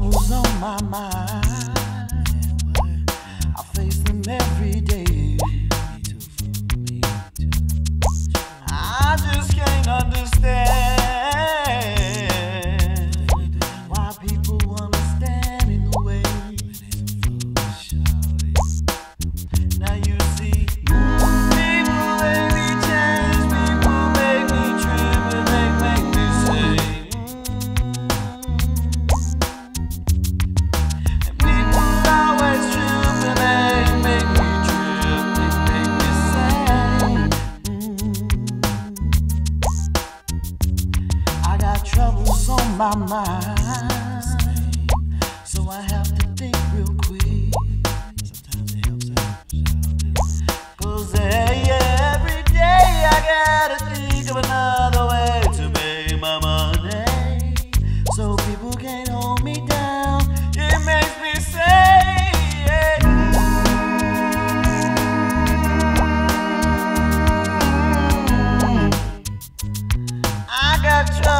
troubles on my mind. I face them every day. I just can't understand my mind, so I have to think real quick. Sometimes it helps out. Cause every day I gotta think of another way to make my money. So people can't hold me down. It makes me say, I got trouble.